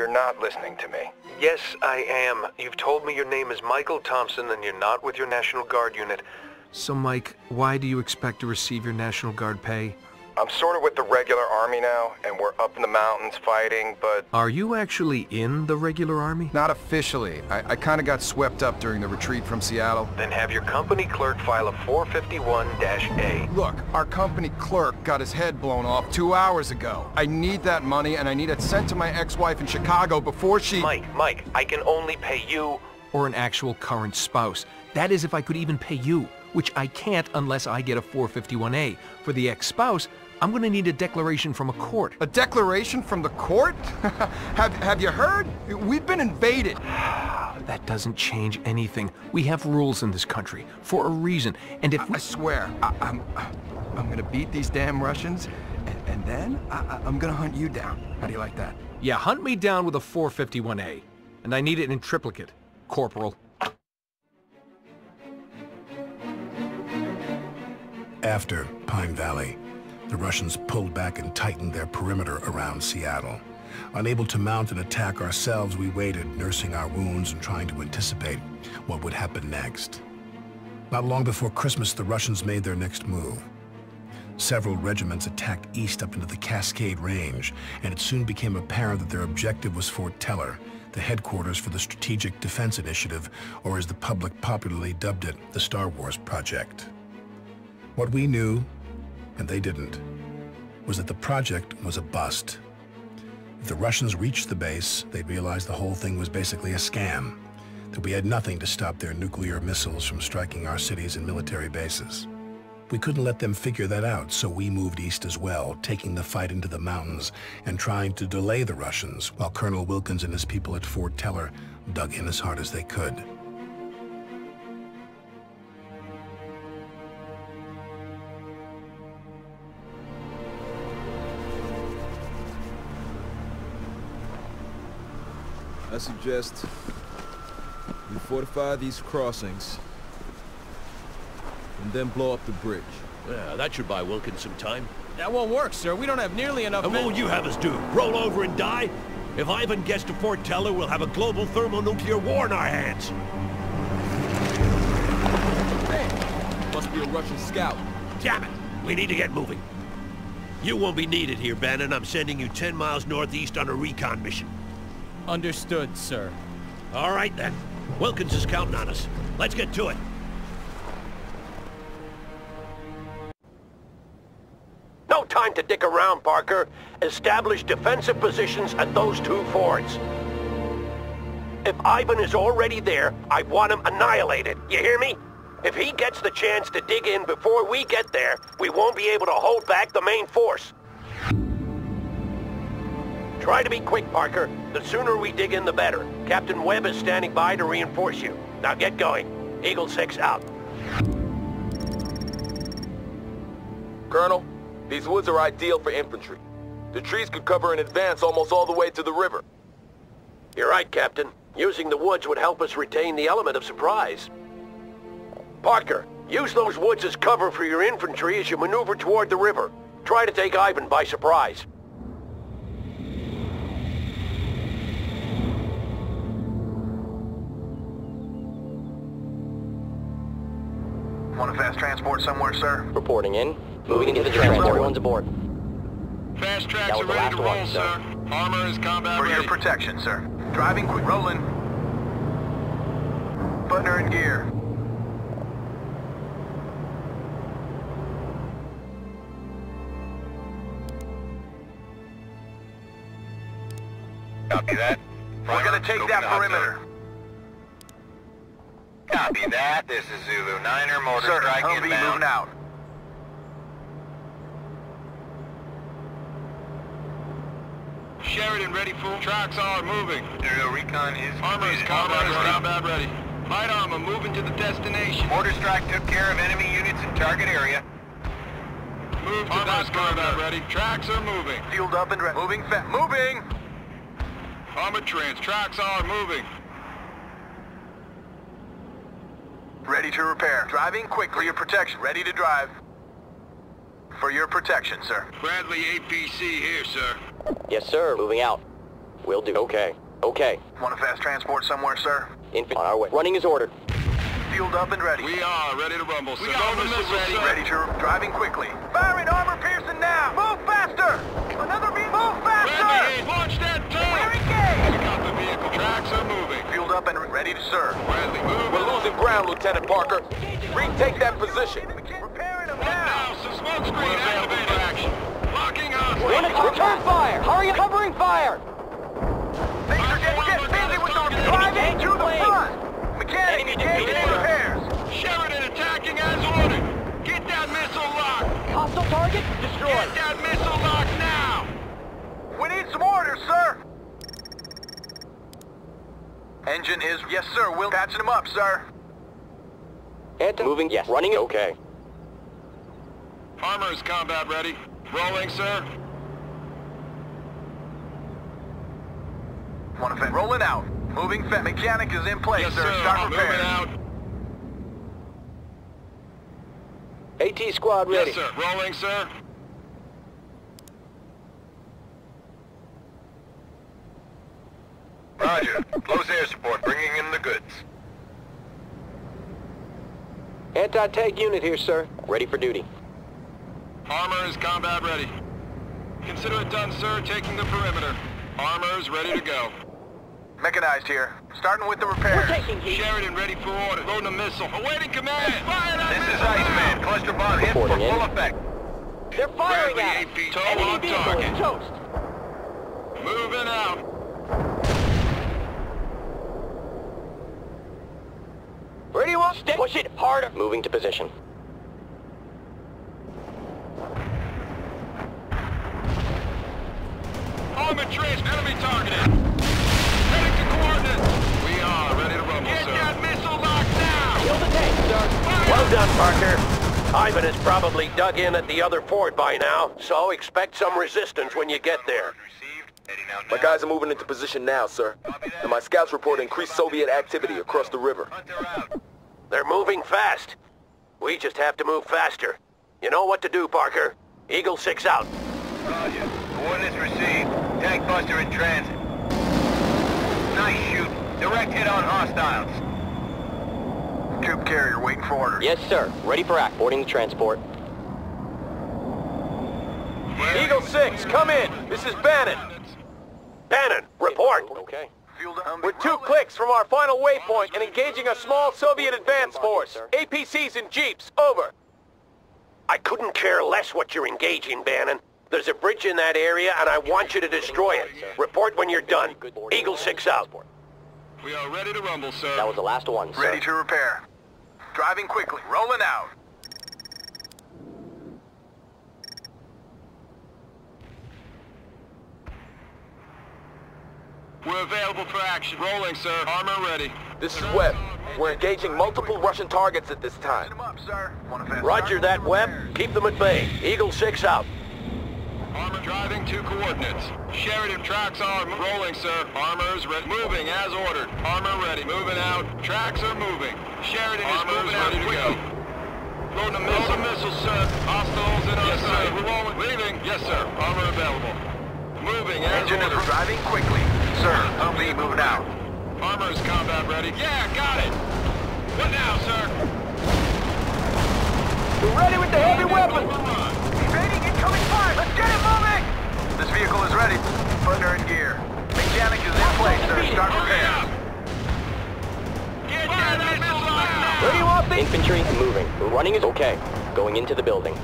You're not listening to me. Yes, I am. You've told me your name is Michael Thompson and you're not with your National Guard unit. So, Mike, why do you expect to receive your National Guard pay? I'm sort of with the regular army now, and we're up in the mountains fighting, but... Are you actually in the regular army? Not officially. I, I kind of got swept up during the retreat from Seattle. Then have your company clerk file a 451-A. Look, our company clerk got his head blown off two hours ago. I need that money, and I need it sent to my ex-wife in Chicago before she... Mike, Mike, I can only pay you... Or an actual current spouse. That is if I could even pay you, which I can't unless I get a 451A. For the ex-spouse, I'm gonna need a declaration from a court. A declaration from the court? have, have you heard? We've been invaded. that doesn't change anything. We have rules in this country, for a reason, and if I, I swear, I, am I'm, I'm gonna beat these damn Russians, and, and then I, I'm gonna hunt you down. How do you like that? Yeah, hunt me down with a 451A. And I need it in triplicate, Corporal. After Pine Valley, the Russians pulled back and tightened their perimeter around Seattle. Unable to mount an attack ourselves, we waited, nursing our wounds and trying to anticipate what would happen next. Not long before Christmas, the Russians made their next move. Several regiments attacked east up into the Cascade Range, and it soon became apparent that their objective was Fort Teller, the headquarters for the Strategic Defense Initiative, or as the public popularly dubbed it, the Star Wars Project. What we knew and they didn't, was that the project was a bust. If the Russians reached the base, they'd realize the whole thing was basically a scam, that we had nothing to stop their nuclear missiles from striking our cities and military bases. We couldn't let them figure that out, so we moved east as well, taking the fight into the mountains and trying to delay the Russians, while Colonel Wilkins and his people at Fort Teller dug in as hard as they could. Suggest we fortify these crossings and then blow up the bridge. Yeah, that should buy Wilkins some time. That won't work, sir. We don't have nearly enough And what would you have us do? Roll over and die? If Ivan gets to Fort Teller, we'll have a global thermonuclear war in our hands. Hey, must be a Russian scout. Damn it! We need to get moving. You won't be needed here, Bannon. I'm sending you 10 miles northeast on a recon mission. Understood, sir. All right, then. Wilkins is counting on us. Let's get to it. No time to dick around, Parker. Establish defensive positions at those two forts. If Ivan is already there, I want him annihilated. You hear me? If he gets the chance to dig in before we get there, we won't be able to hold back the main force. Try to be quick, Parker. The sooner we dig in, the better. Captain Webb is standing by to reinforce you. Now get going. Eagle 6 out. Colonel, these woods are ideal for infantry. The trees could cover an advance almost all the way to the river. You're right, Captain. Using the woods would help us retain the element of surprise. Parker, use those woods as cover for your infantry as you maneuver toward the river. Try to take Ivan by surprise. Transport somewhere, sir? Reporting in. Moving into the transport. Everyone's aboard. Fast tracks are ready to roll, one, sir. Armor is combat For ready. your protection, sir. Driving quick. Rolling. Butner in gear. Copy that. We're gonna take that perimeter. Copy that. This is Zulu Niner. Motor Sir, strike Humvee inbound. moving out. Sheridan ready, full. Tracks are moving. Aerial recon is Armor is combat ready. combat ready. Light armor moving to the destination. Mortar strike took care of enemy units in target area. Move to Armor that combat ready. Tracks are moving. Fueled up and ready. Moving fast. Moving! Armored trans. Tracks are moving. Ready to repair. Driving quick for your protection. Ready to drive. For your protection, sir. Bradley APC here, sir. Yes, sir. Moving out. Will do. Okay. Okay. Want a fast transport somewhere, sir? Infantry on our way. Running is ordered. Fueled up and ready. We are ready to rumble, sir. We got the missile ready. sir. Ready to driving quickly. Firing armor piercing now. Move faster. Another beam. Move faster. Friendly, launch that We're turret. engaged. We got the vehicle. Tracks are moving. Fueled up and ready to serve. Friendly, move. We're losing ground, Lieutenant Parker. Retake that position. Repairing them Now, now. some smoke screen activated. for action. Locking us. Units, return fire! Hurry up, covering fire! Things are getting get busy with them Enemy driving to the flames. front. Mechanic Enemy engaged in defeated. repairs. Sheridan attacking as ordered. Get that missile locked. Hostile target destroyed. Get that missile locked now. We need some orders, sir. Engine is... Yes, sir. We'll patching them up, sir. Anti moving. Yes. Running. Okay. Armor is combat ready. Rolling, sir. One event rolling out. Moving fast. Mechanic is in place, yes, sir. sir. Start Moving repairs. out. AT squad ready. Yes, sir. Rolling, sir. Roger. Close air support. Bringing in the goods. Anti-tank unit here, sir. Ready for duty. Armor is combat ready. Consider it done, sir. Taking the perimeter. Armor is ready to go. Mechanized here. Starting with the repairs. We're taking heat. Sheridan ready for order. Loading a missile. Awaiting command. Fire that This is missile Iceman. Cluster bomb hit for Reporting in. full effect. They're firing Bradley at us. AP, toe Enemy on vehicle target. toast. Moving out. Where do you want? Stick. Push it harder. Moving to position. Armor trace. Enemy targeted. Heading to coordinates. We are ready to rumble, Get sir. that missile locked now. Kill the tank, sir. Fire. Well done, Parker. Ivan has probably dug in at the other fort by now, so expect some resistance when you get there. Received. My guys are moving into position now, sir. And my scouts report increased Soviet activity across the river. Hunter out. They're moving fast. We just have to move faster. You know what to do, Parker. Eagle 6 out. Roger. Coordinates received. Tank buster in transit. Nice shoot. Direct hit on hostiles. Troop carrier waiting for orders. Yes, sir. Ready for act. Boarding the transport. Eagle 6, come in. This is Bannon. Bannon, report. Okay. Fueled up. We're two clicks from our final waypoint and engaging a small Soviet advance force. APCs and jeeps, over. I couldn't care less what you're engaging, Bannon. There's a bridge in that area, and I want you to destroy it. Report when you're done. Eagle 6 out. We are ready to rumble, sir. That was the last one, sir. Ready to repair. Driving quickly. Rolling out. We're available for action. Rolling, sir. Armor ready. This is Webb. We're engaging multiple Russian targets at this time. Them up, sir. Roger that, with Webb. Keep them at bay. Eagle 6 out. Armor driving to coordinates. Sheridan tracks are rolling, sir. Armor's ready. Moving as ordered. Armor ready. Moving out. Tracks are moving. Sheridan is moving out ready to quickly. Loading a missile. Loading missile, sir. Hostiles in yes, sir. We're rolling. Leaving. Yes, sir. Armor available. Moving as Engine is ordered. driving quickly. Sir, Humvee moving out. Armor is combat ready. Yeah, got it. What now, sir? We're ready with the heavy weapons. Overrun. Evading incoming fire! Let's get it moving! This vehicle is ready. Thunder in gear. Mechanic is in place, sir. Start Hurry repairs. up. Get that missile now. Where do you want me? Infantry moving. Running is okay. Going into the building.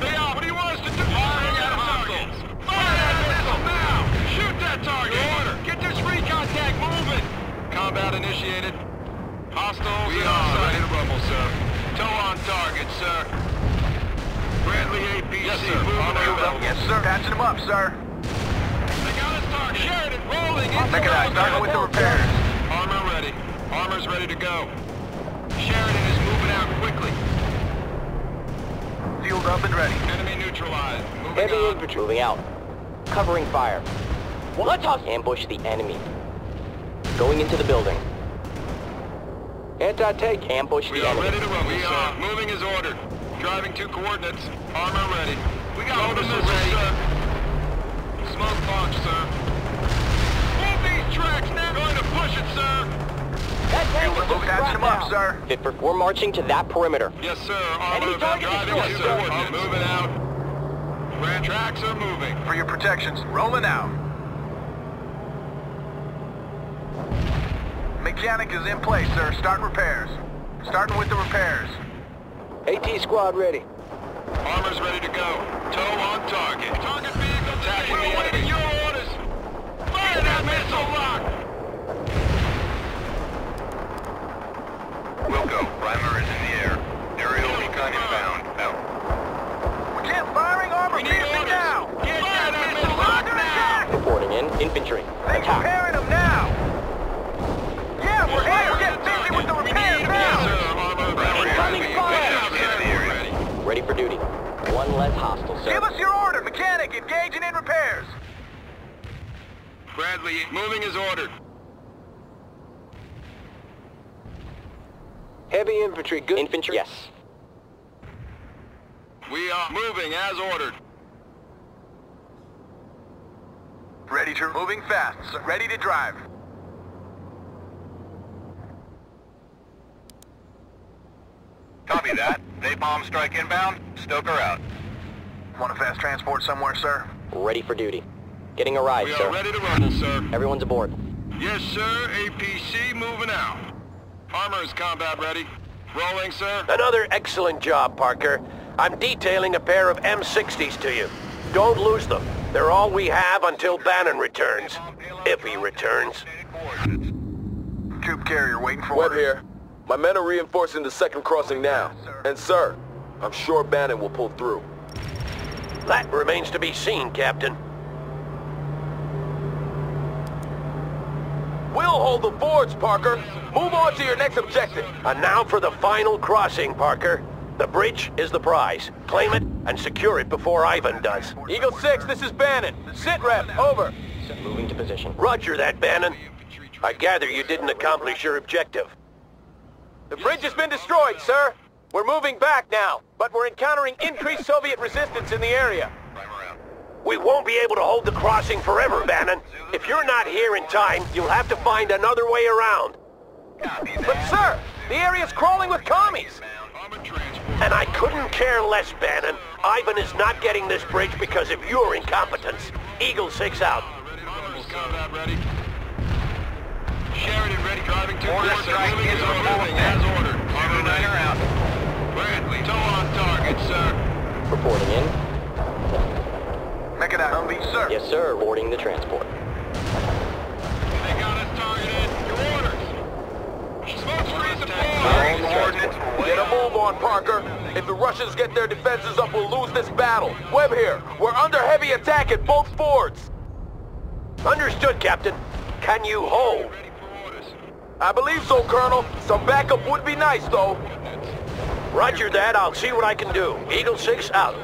They are. What do you want us to do? Firing at targets. Fire that missile now. Shoot that target. Order. Get this recon tank moving. Combat initiated. Hostiles we are ready to rumble, sir. Tow on target, sir. Friendly APC Yes, sir. moving Fueled up. out. Yes, sir. Patching them up, sir. They got us target. Sheridan rolling into Mechanized. Starting with the repairs. Armor ready. Armor's ready to go. Sheridan is moving out quickly. Fueled up and ready. Enemy neutralized. Moving Heavy on. infantry moving out. Covering fire. Let's us ambush the enemy. Going into the building. Anti-tank ambush We the are enemy. ready to rumble, we are. Moving as ordered. Driving to coordinates. Armor ready. We got the missile, sir smoke launch, sir. Move these tracks now! Going to push it, sir! That Bueller will patch him up, sir. Fit for four marching to that perimeter. Yes, sir. All Enemy target destroyed, yes, sir. I'm moving out. Grand tracks are moving. For your protections, rolling out. Mechanic is in place, sir. Start repairs. Starting with the repairs. AT squad ready. Armor's ready to go. Tow on target. Target vehicle tagging missile lock. Wilco, primer is in the air. Aerial recon inbound. Out. Begin firing armor piercing now! Get that missile lock now! Reporting in, infantry. They Attack. repairing them now! Yeah, we're here. Get busy with the repairs now. Yes, sir. Armor about Incoming fire. Ready. Ready for duty. One less hostile, sir. Give us your order, mechanic. Engaging in repairs. Bradley, moving as ordered. Heavy infantry, good. Infantry. Yes. We are moving as ordered. Ready to moving fast. sir. Ready to drive. Copy that. Napalm strike inbound. Stoker out. Want a fast transport somewhere, sir? Ready for duty. Getting a ride, We sir. are ready to rumble, sir. Everyone's aboard. Yes, sir. APC moving out. Armor is combat ready. Rolling, sir. Another excellent job, Parker. I'm detailing a pair of M60s to you. Don't lose them. They're all we have until Bannon returns. If he returns. Troop carrier waiting for Webb orders. here. My men are reinforcing the second crossing now. And sir, I'm sure Bannon will pull through. That remains to be seen, Captain. We'll hold the fords, Parker. Move on to your next objective. And now for the final crossing, Parker. The bridge is the prize. Claim it and secure it before Ivan does. Eagle 6, this is Bannon. Sit rep, over. Moving to position. Roger that, Bannon. I gather you didn't accomplish your objective. The bridge has been destroyed, sir. We're moving back now, but we're encountering increased Soviet resistance in the area. We won't be able to hold the crossing forever, Bannon. If you're not here in time, you'll have to find another way around. But sir, the area's crawling with commies. And I couldn't care less, Bannon. Ivan is not getting this bridge because of your incompetence. Eagle 6 out. Ready. Sheridan ready, driving to Order strike is as ordered. Out. Bradley, tow on target, sir. Reporting in. Make it out, Humvee, sir. Yes, sir. Boarding the transport. They got us targeted. Your orders. Smoke screen Boarding the deployed. transport. Get a move on, Parker. If the Russians get their defenses up, we'll lose this battle. Webb here. We're under heavy attack at both fords. Understood, Captain. Can you hold? Ready for orders. I believe so, Colonel. Some backup would be nice, though. Roger that. I'll see what I can do. Eagle 6 out.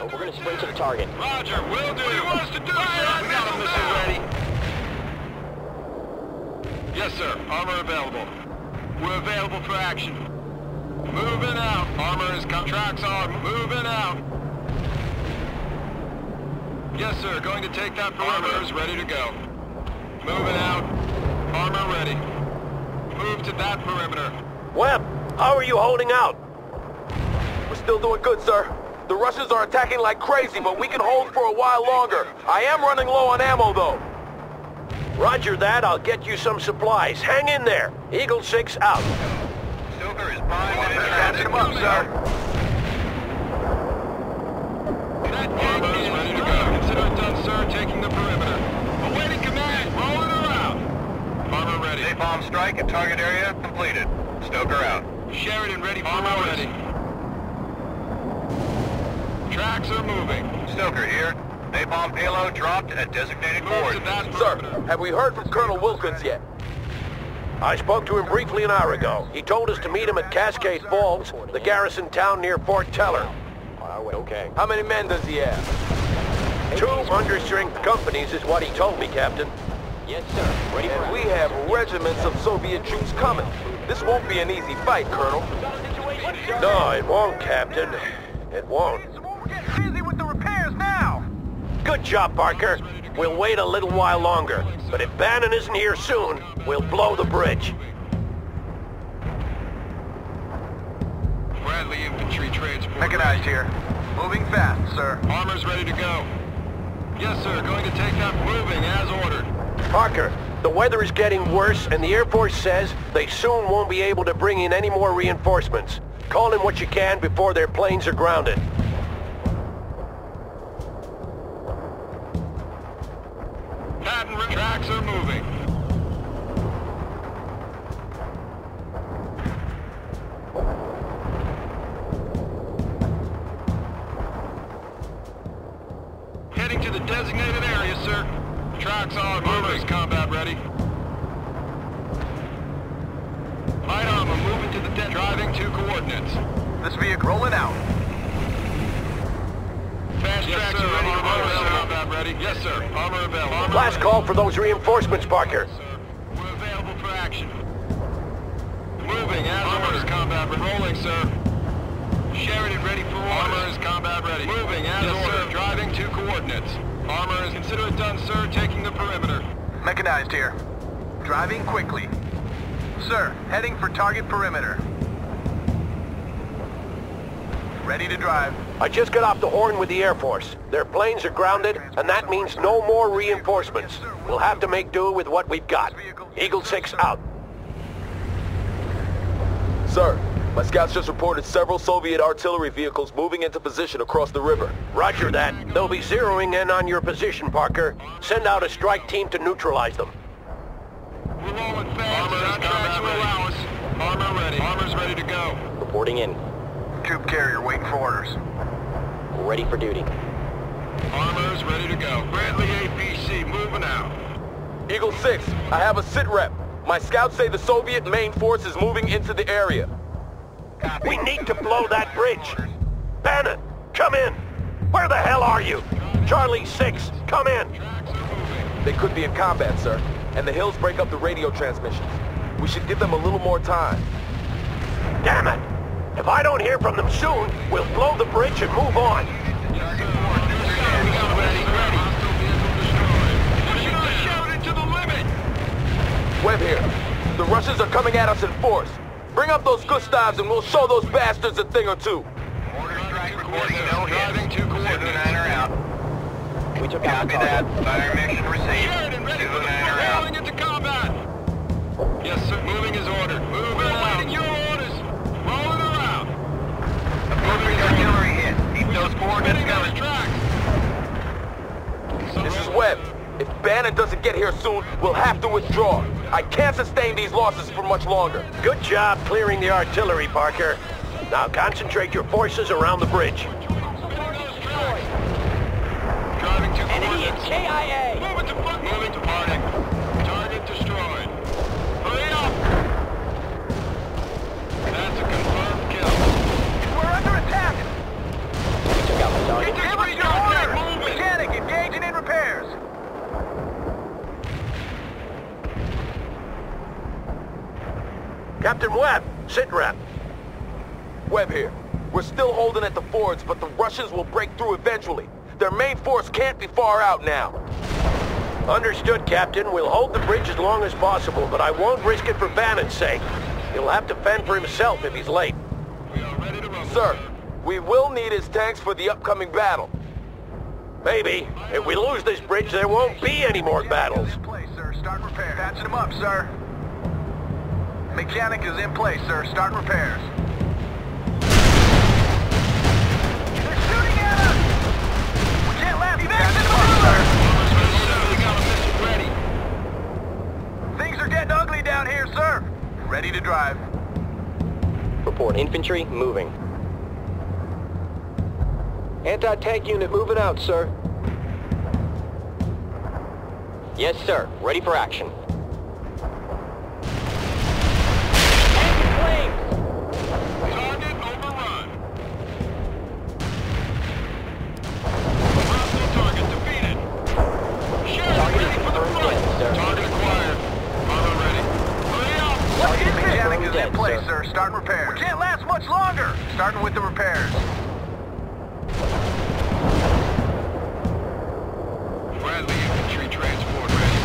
Oh, we're gonna sprint to the target. Roger, will do. What do you want us to do, sir? We got a missile ready. Yes, sir. Armor available. We're available for action. Moving out. Armor is com- tracks are moving out. Yes, sir. Going to take that perimeter. Armor is ready to go. Moving out. Armor ready. Move to that perimeter. Webb, how are you holding out? We're still doing good, sir. The Russians are attacking like crazy, but we can hold for a while longer. I am running low on ammo, though. Roger that. I'll get you some supplies. Hang in there. Eagle 6 out. Stoker is primed and in transit. Come up, sir. Is ready to go. Consider it done, sir. Taking the perimeter. Awaiting command. Rolling around. Armor ready. Napalm strike at target area completed. Stoker out. Sheridan ready for Armor ready. Tracks are moving. Stoker here. Napalm payload dropped at designated coordinates. Sir, have we heard from Colonel Wilkins yet? I spoke to him briefly an hour ago. He told us to meet him at Cascade Falls, the garrison town near Fort Teller. On our way. Okay. How many men does he have? Two understrength companies is what he told me, Captain. Yes, sir. Ready And we have regiments of Soviet troops coming. This won't be an easy fight, Colonel. No, it won't, Captain. It won't. We're getting busy with the repairs now. Good job, Parker. We'll wait a little while longer. But if Bannon isn't here soon, we'll blow the bridge. Bradley infantry transport. Mechanized here. Moving fast, sir. Armor's ready to go. Yes, sir. Going to take that moving as ordered. Parker, the weather is getting worse, and the Air Force says they soon won't be able to bring in any more reinforcements. Call in what you can before their planes are grounded. Heading to the designated area, sir. Tracks are moving. combat ready. Light armor moving to the deck. Driving to coordinates. This vehicle rolling out. Fast Yes, tracks sir. are ready. Armor Armor available. combat ready. Yes, sir. Armor available. Armor Last ready. call for those reinforcements, Parker. We're available for action. Moving as Armor is combat ready. Rolling, sir. Sheridan ready for orders. Armor ready. Moving as yes, ordered. Sir. Driving to coordinates. Armor is consider it done, sir. Taking the perimeter. Mechanized here. Driving quickly. Sir, heading for target perimeter. Ready to drive. I just got off the horn with the Air Force. Their planes are grounded, and that means no more reinforcements. We'll have to make do with what we've got. Eagle 6 out. Sir, my scouts just reported several Soviet artillery vehicles moving into position across the river. Roger that. They'll be zeroing in on your position, Parker. Send out a strike team to neutralize them. We're rolling fast. Armor is combat ready. Allow us. Armor ready. Armor's ready to go. Reporting in. Troop carrier waiting for orders. Ready for duty. Armor's ready to go. Bradley APC moving out. Eagle 6, I have a sit rep. My scouts say the Soviet main force is moving into the area. We need to blow that bridge. Bannon, come in. Where the hell are you? Charlie 6, come in. They could be in combat, sir, and the hills break up the radio transmissions. We should give them a little more time. Damn it. If I don't hear from them soon, we'll blow the bridge and move on. Webb here. The Russians are coming at us in force. Bring up those Gustavs and we'll show those bastards a thing or two. Driving to coordinates. We took out the target. Fire mission received. Sheridan ready for the rolling into combat. Yes, sir. Moving is ordered. Move We're your orders. Rolling around. Appropriate artillery hit. Keep those coordinates coming. This is Webb. If Bannon doesn't get here soon, we'll have to withdraw. I can't sustain these losses for much longer. Good job clearing the artillery, Parker. Now concentrate your forces around the bridge. Enemy in coordinates. KIA. Moving to foot. Moving to parting. Target destroyed. Hurry up! That's a confirmed kill. We're under attack. We took out the target. Get this Give us your recon tech orders. moving. Mechanic engaging in repairs. Captain Webb, sit rep. Webb here. We're still holding at the fords, but the Russians will break through eventually. Their main force can't be far out now. Understood, Captain. We'll hold the bridge as long as possible, but I won't risk it for Bannon's sake. He'll have to fend for himself if he's late. We are ready to rumble. Sir, we will need his tanks for the upcoming battle. Maybe. If we lose this bridge, there won't be any more battles. Place, sir. Start repairs. Patching them up, sir. Mechanic is in place, sir. Start repairs. They're shooting at us! We can't let them a mission ready. Things are getting ugly down here, sir. Ready to drive. Report infantry moving. Anti-tank unit moving out, sir. Yes, sir. Ready for action. Target overrun. Hostile target defeated. Sheridan Target ready is for the confirmed front. dead, sir. Target acquired. Armor ready. Hurry up! What is Target Mechanic confirmed is in dead, place, sir. sir. Start repairs. We can't last much longer. Starting with the repairs. Bradley infantry transport ready.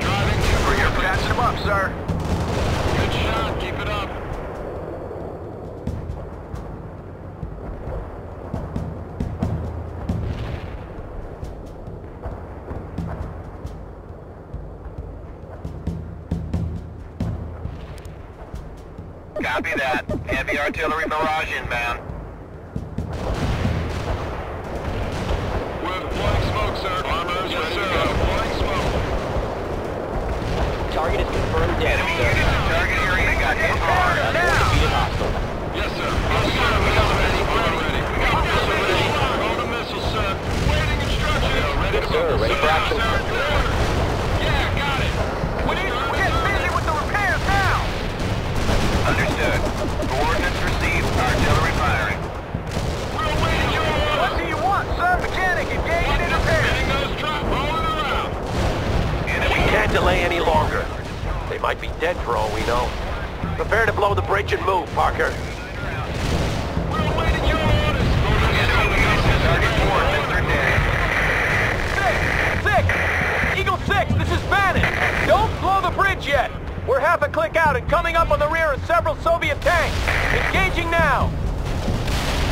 Driving to We're patching them up, sir. Copy that. Heavy artillery barrage inbound.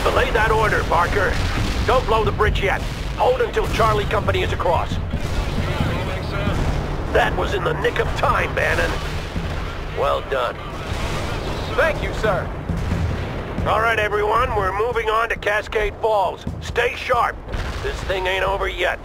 Delay that order, Parker. Don't blow the bridge yet. Hold until Charlie Company is across. That was in the nick of time, Bannon. Well done. Thank you, sir. All right, everyone, we're moving on to Cascade Falls. Stay sharp. This thing ain't over yet.